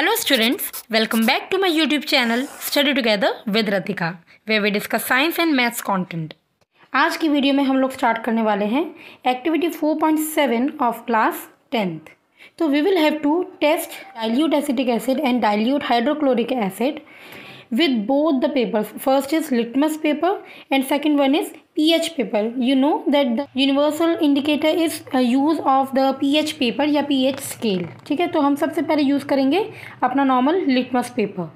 Hello students welcome back to my YouTube channel study together with Ratika where we discuss science and maths content आज की video में हम लोग start करने वाले हैं एक्टिविटी 4.7 ऑफ़ क्लास टेंथ तो we will have to test dilute acetic acid and dilute hydrochloric acid with both the papers first is litmus paper and second one is ph paper you know that the universal indicator is a use of the ph paper या ph scale ठीक है तो हम सबसे पहले use करेंगे अपना normal litmus paper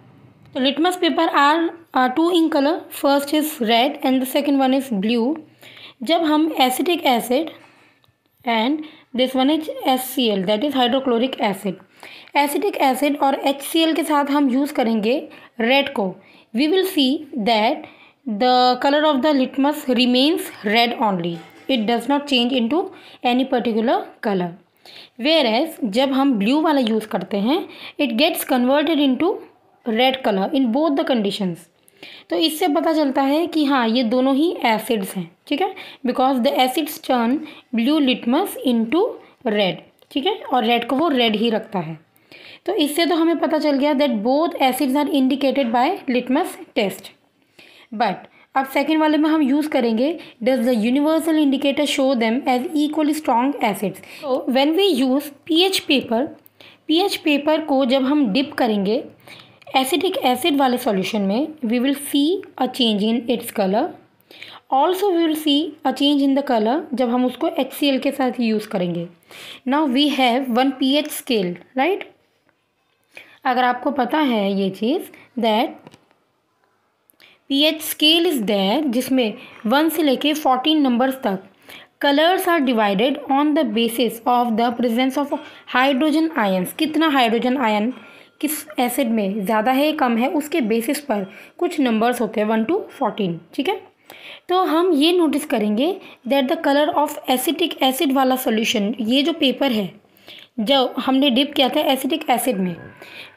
तो litmus paper are two in colour first is red and the second one is blue जब हम acetic acid and this one is S C L that is hydrochloric acid acetic acid और H C L के साथ हम use करेंगे red को. We will see that the colour of the litmus remains red only it does not change into any particular colour whereas जब हम blue वाला use करते हैं it gets converted into red colour in both the conditions तो इससे पता चलता है कि हाँ ये दोनों ही एसिड्स हैं, ठीक है? Because the acids turn blue litmus into red ठीक है? और रेड को वो रेड ही रखता है। तो इससे तो हमें पता चल गया that both acids are indicated by litmus test but अब सेकेंड वाले में हम यूज़ करेंगे does the universal indicator show them as equally strong acids तो we use pH paper pH paper को जब हम डिप करेंगे एसिडिक एसिड वाले सॉल्यूशन में we will see a change in its colour also we will see a change in the colour जब हम उसको एच सी एल के साथ यूज़ करेंगे. Now we have one P H scale right अगर आपको पता है ये चीज़ that P H scale is there जिसमें वन से लेके फोर्टीन नंबर्स तक colours are divided on the basis of the presence of hydrogen ions कितना हाइड्रोजन आयन किस एसिड में ज़्यादा है, कम है, उसके बेसिस पर कुछ नंबर्स होते हैं वन टू फोर्टीन ठीक है? तो हम ये नोटिस करेंगे that the colour of acetic acid वाला सॉल्यूशन ये जो पेपर है, जो हमने डिप किया था एसिटिक एसिड में,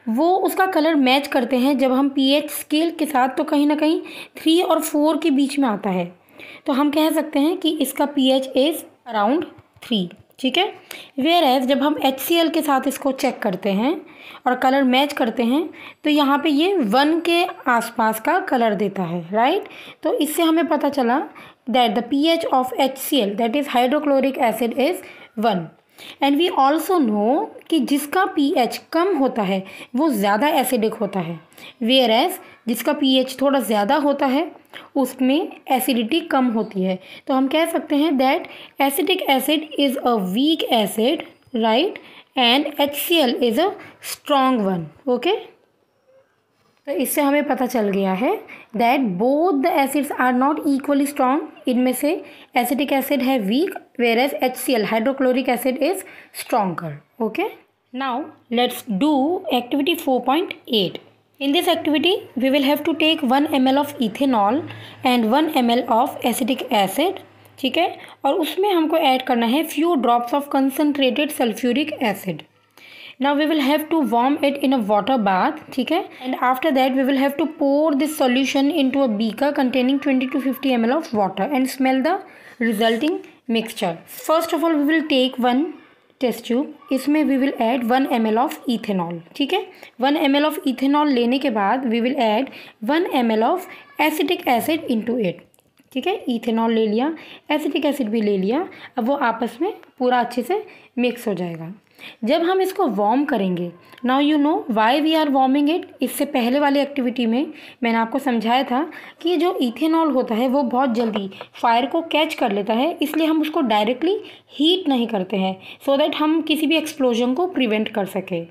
वो उसका कलर मैच करते हैं जब हम पीएच स्केल के साथ तो कहीं ना कहीं थ्री और फोर के बीच में आता है। तो हम कह सकते हैं कि इसका पीएच इज़ अराउंड थ्री ठीक है? वेयर एज जब हम एचसीएल के साथ इसको चेक करते हैं और कलर मैच करते हैं तो यहाँ पे ये वन के आसपास का कलर देता है राइट तो इससे हमें पता चला that the P H of H C L that is hydrochloric acid is one and we also know कि जिसका पी एच कम होता है, वो ज़्यादा एसिडिक होता है. वेयर एज जिसका पीएच थोड़ा ज़्यादा होता है, उसमें एसिडिटी कम होती है। तो हम कह सकते हैं that acidic acid is a weak acid right and H C L is a strong one okay तो इससे हमें पता चल गया है that both the acids are not equally strong इनमें से एसिडिक एसिड है weak whereas H C L hydrochloric acid is stronger okay now let's do activity four point eight in this activity we will have to take one M L of ethanol and one M L of acetic acid ठीक है? और उसमें हमको add करना है few drops of concentrated sulphuric acid now we will have to warm it in a water bath ठीक है? And after that we will have to pour this solution into a beaker containing 20 to 50 M L of water and smell the resulting mixture first of all we will take one test tube इसमें we will add one M L of ethanol ठीक है? One M L of ethanol लेने के बाद we will add one M L of acetic acid into it ठीक है? Ethanol ले लिया, एसिटिक एसिड भी ले लिया, अब वो आपस में पूरा अच्छे से मिक्स हो जाएगा। जब हम इसको वार्म करेंगे now you know why we are warming it इससे पहले वाली एक्टिविटी में मैंने आपको समझाया था कि जो इथेनॉल होता है वो बहुत जल्दी फायर को कैच कर लेता है, इसलिए हम उसको डायरेक्टली हीट नहीं करते हैं सो so दैट हम किसी भी एक्सप्लोजन को प्रिवेंट कर सकें।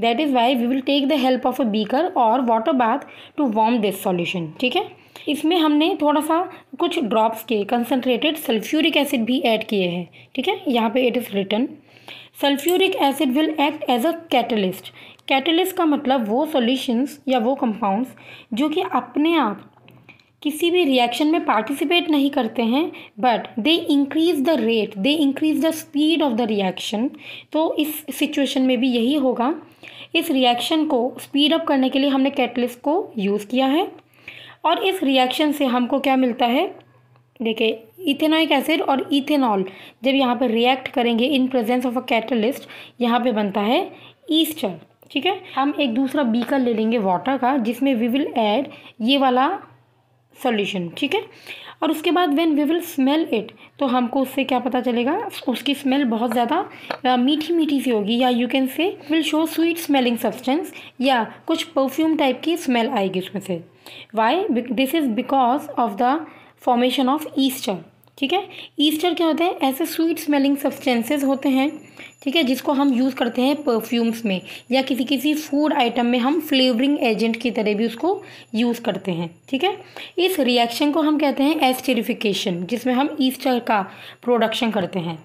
That is why we will take the help of a beaker और water bath to warm this solution ठीक है? इसमें हमने थोड़ा सा कुछ ड्रॉप्स के कंसनट्रेटेड सल्फ्यूरिक एसिड भी ऐड किए हैं, ठीक है? यहाँ पे it is written sulphuric acid will act as a catalyst catalyst का मतलब वो सॉल्यूशंस या वो कंपाउंड्स जो कि अपने आप किसी भी रिएक्शन में पार्टिसिपेट नहीं करते हैं but they increase the rate they increase the speed of the reaction तो इस सिचुएशन में भी यही होगा। इस रिएक्शन को स्पीड अप करने के लिए हमने कैटलिस्ट को यूज़ किया है। और इस रिएक्शन से हमको क्या मिलता है? देखिए इथेनोइक एसिड और इथेनॉल जब यहाँ पर रिएक्ट करेंगे in presence of a catalyst यहाँ पे बनता है ईस्टर ठीक है? हम एक दूसरा बीकर ले लेंगे वाटर का, जिसमें वी विल ऐड ये वाला सॉल्यूशन ठीक है? और उसके बाद when we will smell it तो हमको उससे क्या पता चलेगा? उसकी स्मेल बहुत ज़्यादा मीठी मीठी सी होगी, या you can say will show sweet smelling substance या कुछ परफ्यूम टाइप की स्मेल आएगी उसमें से। Why this is because of the formation of ester ठीक है? ईस्टर क्या होते हैं? ऐसे स्वीट स्मेलिंग सब्सटेंसेज होते हैं, ठीक है, जिसको हम यूज़ करते हैं परफ्यूम्स में, या किसी किसी फ़ूड आइटम में हम फ्लेवरिंग एजेंट की तरह भी उसको यूज़ करते हैं, ठीक है? इस रिएक्शन को हम कहते हैं एस्टेरिफिकेशन जिसमें हम ईस्टर का प्रोडक्शन करते हैं।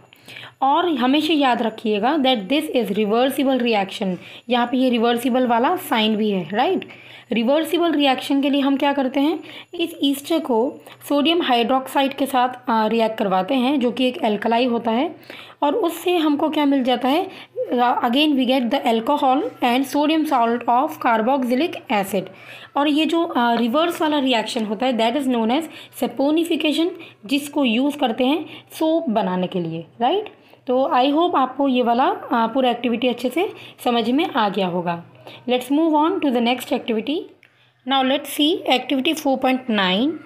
और हमेशा याद रखिएगा that this is reversible reaction यहाँ पे ये रिवर्सिबल वाला साइन भी है राइट रिवर्सिबल रिएक्शन के लिए हम क्या करते हैं? इस ईस्टर को सोडियम हाइड्रोक्साइड के साथ रिएक्ट करवाते हैं, जो कि एक एल्कलाई होता है, और उससे हमको क्या मिल जाता है? Again we get the alcohol and sodium salt of carboxylic acid और ये जो रिवर्स वाला रिएक्शन होता है that is known as saponification जिसको यूज़ करते हैं सोप बनाने के लिए राइट right? तो आई होप आपको ये वाला पूरा एक्टिविटी अच्छे से समझ में आ गया होगा। Let's move on to the next activity now let's see activity four point nine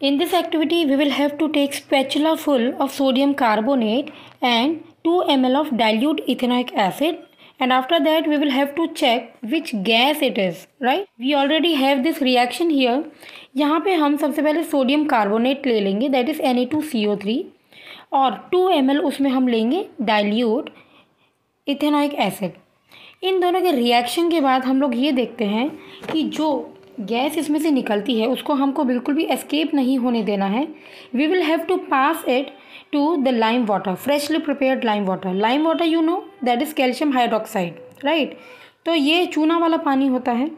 In this activity, we will have to take spatula full of sodium carbonate and two M L of dilute ethanoic acid and after that we will have to check which gas it is right we already have this reaction here यहाँ पे हम सबसे पहले sodium carbonate ले लेंगे that is N A two C O three और two M L उसमें हम लेंगे डायल्यूट इथेनोइक एसिड इन दोनों के रिएक्शन के बाद हम लोग ये देखते हैं कि जो गैस इसमें से निकलती है, उसको हमको बिल्कुल भी एस्केप नहीं होने देना है। We will have to pass it to the lime water freshly prepared lime water lime water you know that is calcium hydroxide right तो ये चूना वाला पानी होता है।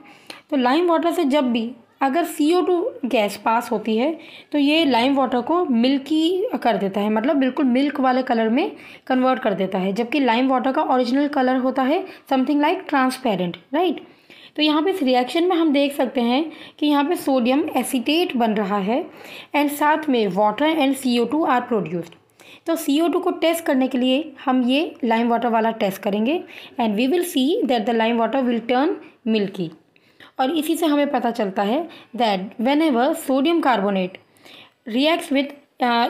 तो लाइम वाटर से जब भी अगर C O two gas pass होती है तो ये लाइम वाटर को मिल्की कर देता है मतलब बिल्कुल मिल्क वाले कलर में कन्वर्ट कर देता है। जबकि लाइम वाटर का ओरिजिनल कलर होता है समथिंग लाइक ट्रांसपेरेंट राइट तो यहाँ पे इस रिएक्शन में हम देख सकते हैं कि यहाँ पे सोडियम एसीटेट बन रहा है एंड साथ में water and C O two are produced तो सी ओ टू को टेस्ट करने के लिए हम ये लाइम वाटर वाला टेस्ट करेंगे and we will see that the lime water will turn milky और इसी से हमें पता चलता है that whenever sodium carbonate reacts with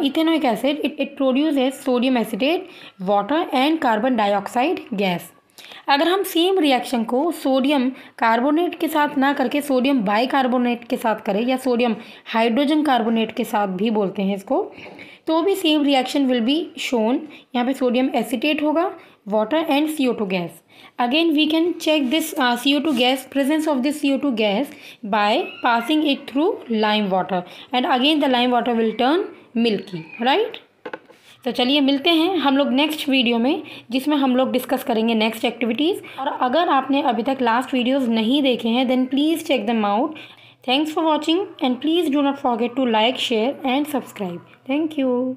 ethanoic acid it it produce sodium acetate water and carbon dioxide gas अगर हम सेम रिएक्शन को सोडियम कार्बोनेट के साथ ना करके सोडियम बाइकार्बोनेट के साथ करें, या सोडियम हाइड्रोजन कार्बोनेट के साथ भी बोलते हैं इसको तो भी same reaction will be shown यहाँ पे सोडियम एसिटेट होगा water and C O two gas again we can check this C O two gas presence of this C O two gas by passing it through lime water and again the lime water will turn milky right तो चलिए मिलते हैं हम लोग next video में, जिसमें हम लोग डिस्कस करेंगे नेक्स्ट एक्टिविटीज़ और अगर आपने अभी तक लास्ट वीडियोस नहीं देखे हैं then please check them out thanks for watching and please do not forget to like share and subscribe thank you